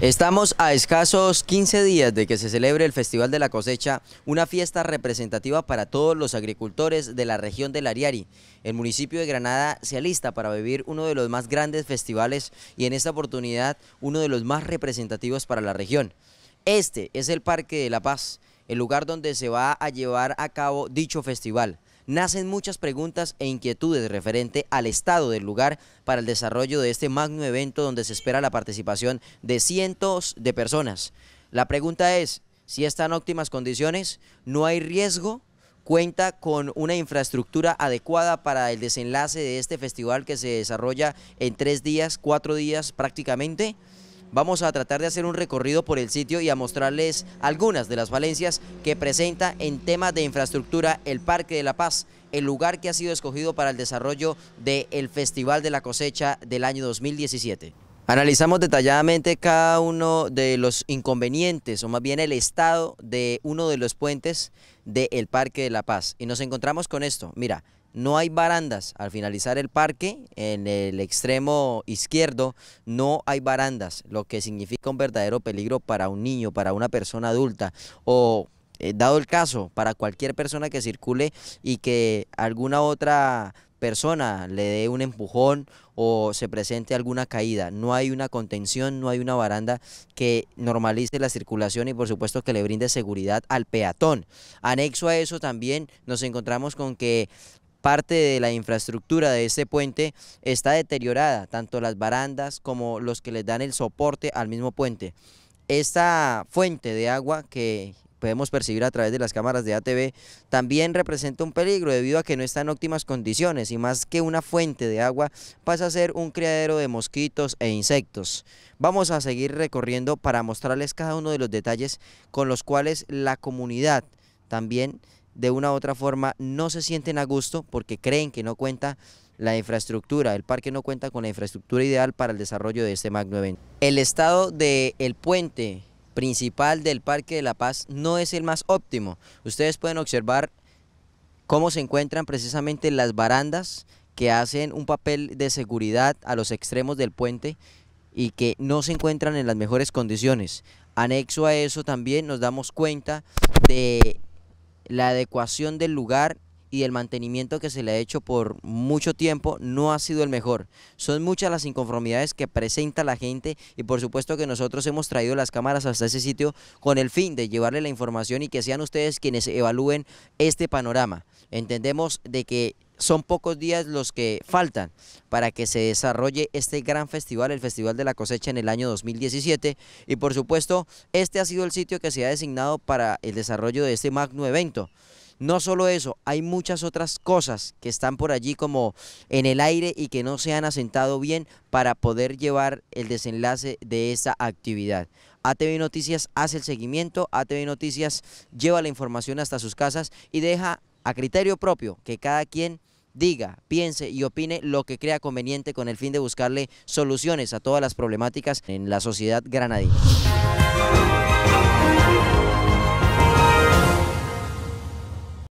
Estamos a escasos 15 días de que se celebre el Festival de la Cosecha, una fiesta representativa para todos los agricultores de la región del Ariari. El municipio de Granada se alista para vivir uno de los más grandes festivales y en esta oportunidad uno de los más representativos para la región. Este es el Parque de la Paz, el lugar donde se va a llevar a cabo dicho festival nacen muchas preguntas e inquietudes referente al estado del lugar para el desarrollo de este magno evento donde se espera la participación de cientos de personas. La pregunta es, si está en óptimas condiciones, no hay riesgo, cuenta con una infraestructura adecuada para el desenlace de este festival que se desarrolla en tres días, cuatro días prácticamente. Vamos a tratar de hacer un recorrido por el sitio y a mostrarles algunas de las falencias que presenta en temas de infraestructura el Parque de la Paz, el lugar que ha sido escogido para el desarrollo del Festival de la Cosecha del año 2017. Analizamos detalladamente cada uno de los inconvenientes, o más bien el estado de uno de los puentes del Parque de la Paz. Y nos encontramos con esto, mira, no hay barandas. Al finalizar el parque, en el extremo izquierdo, no hay barandas, lo que significa un verdadero peligro para un niño, para una persona adulta o eh, dado el caso, para cualquier persona que circule y que alguna otra persona le dé un empujón o se presente alguna caída. No hay una contención, no hay una baranda que normalice la circulación y por supuesto que le brinde seguridad al peatón. Anexo a eso también nos encontramos con que parte de la infraestructura de este puente está deteriorada, tanto las barandas como los que les dan el soporte al mismo puente. Esta fuente de agua que podemos percibir a través de las cámaras de ATV, también representa un peligro debido a que no está en óptimas condiciones y más que una fuente de agua pasa a ser un criadero de mosquitos e insectos. Vamos a seguir recorriendo para mostrarles cada uno de los detalles con los cuales la comunidad también de una u otra forma no se sienten a gusto porque creen que no cuenta la infraestructura, el parque no cuenta con la infraestructura ideal para el desarrollo de este magno evento. El estado del el puente principal del Parque de la Paz no es el más óptimo. Ustedes pueden observar cómo se encuentran precisamente las barandas que hacen un papel de seguridad a los extremos del puente y que no se encuentran en las mejores condiciones. Anexo a eso también nos damos cuenta de la adecuación del lugar y el mantenimiento que se le ha hecho por mucho tiempo no ha sido el mejor. Son muchas las inconformidades que presenta la gente y por supuesto que nosotros hemos traído las cámaras hasta ese sitio con el fin de llevarle la información y que sean ustedes quienes evalúen este panorama. Entendemos de que son pocos días los que faltan para que se desarrolle este gran festival, el Festival de la Cosecha en el año 2017 y por supuesto este ha sido el sitio que se ha designado para el desarrollo de este magno evento. No solo eso, hay muchas otras cosas que están por allí como en el aire y que no se han asentado bien para poder llevar el desenlace de esa actividad. ATV Noticias hace el seguimiento, ATV Noticias lleva la información hasta sus casas y deja a criterio propio que cada quien diga, piense y opine lo que crea conveniente con el fin de buscarle soluciones a todas las problemáticas en la sociedad granadina.